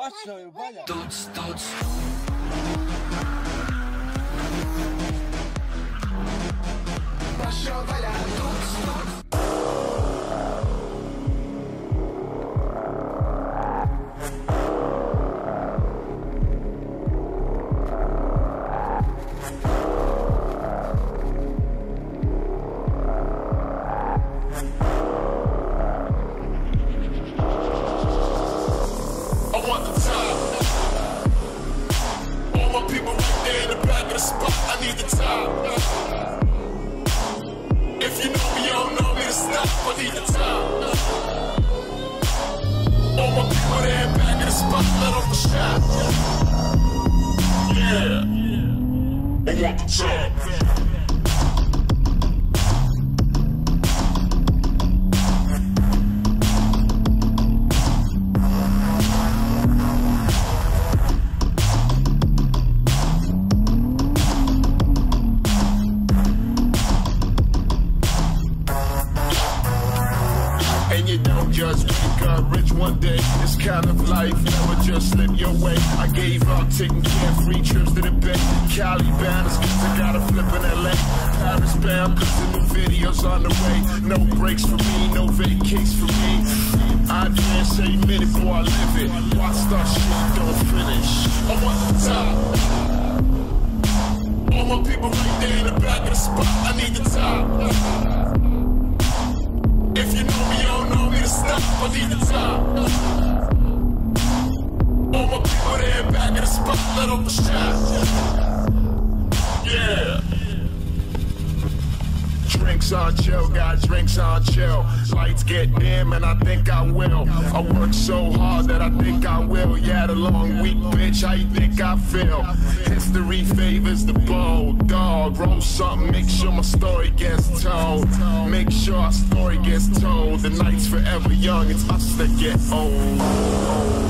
Patrzę, Bania. Tuc, tuc. Patrzę, Bania. Tuc, don't just wake up rich one day. This kind of life never just slip your way. I gave up taking carefree trips to the bay. Cali bound, cause I got a flip in LA. Paris bound, cause the new video's on the way. No breaks for me, no vacates for me. I advance a minute before I live it. Watch start shit, don't finish. I want the top. All my people right there in the back of the spot. I need the top. Let the. Yeah. Drinks on chill, got drinks on chill. Lights get dim, and I think I will. I work so hard that I think I will. Yeah, the long week, bitch, how you think I feel? History favors the bold dog. Roll something, make sure my story gets told. Make sure our story gets told. The night's forever young, it's us that get old.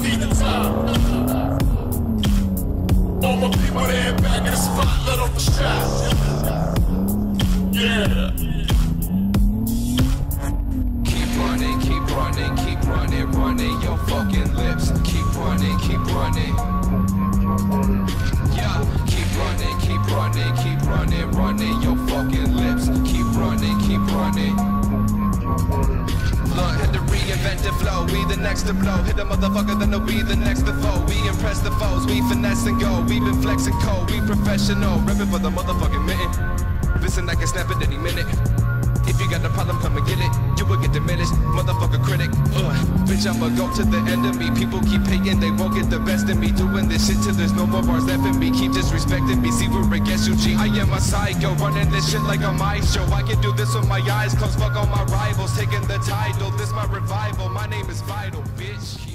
Top. All my people there in back of the spot. Let off the shot. Yeah. The flow. We the next to blow. Hit a motherfucker, then be the next to foe. We impress the foes, we finesse and go. We been flexing cold, we professional. Reppin' for the motherfucking mitten. Listen, I can snap it any minute. If you got a problem, come and get it. You will get diminished, motherfucker critic. Ugh, bitch, I'ma go to the end of me. People keep hating, they won't get the best of me. Doing this shit till there's no more bars left in me. Keep disrespecting me, see where it gets you, G. I am a psycho, running this shit like a my show. I can do this with my eyes closed, fuck all my rivals. Taking the title, this my revival. My name is Vital, bitch.